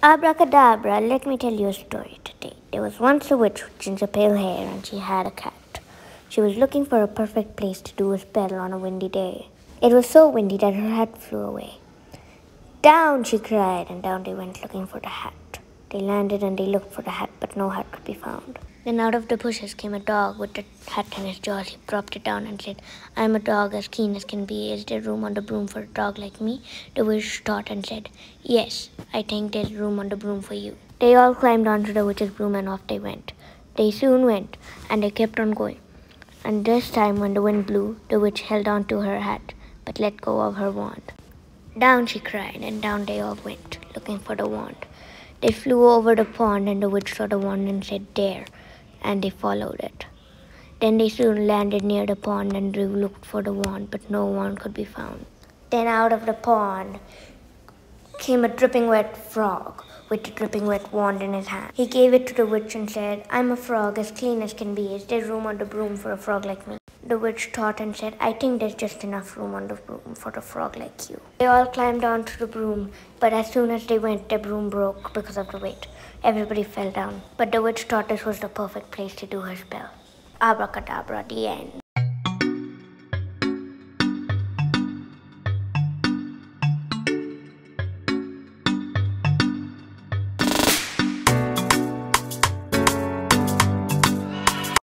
Abracadabra, let me tell you a story today. There was once a witch with ginger pale hair and she had a cat. She was looking for a perfect place to do a spell on a windy day. It was so windy that her hat flew away. Down, she cried, and down they went looking for the hat. They landed and they looked for the hat, but no hat could be found. Then out of the bushes came a dog with a hat in his jaws. He dropped it down and said, I am a dog as keen as can be. Is there room on the broom for a dog like me? The witch thought and said, Yes, I think there's room on the broom for you. They all climbed onto the witch's broom and off they went. They soon went, and they kept on going. And this time, when the wind blew, the witch held on to her hat, but let go of her wand. Down, she cried, and down they all went, looking for the wand. They flew over the pond, and the witch saw the wand and said, There, and they followed it. Then they soon landed near the pond and Drew looked for the wand, but no wand could be found. Then out of the pond came a dripping wet frog with a dripping wet wand in his hand. He gave it to the witch and said, I'm a frog as clean as can be. Is there room on the broom for a frog like me? The witch thought and said, I think there's just enough room on the broom for a frog like you. They all climbed onto the broom, but as soon as they went, the broom broke because of the weight. Everybody fell down, but the witch thought this was the perfect place to do her spell. Abracadabra, the end.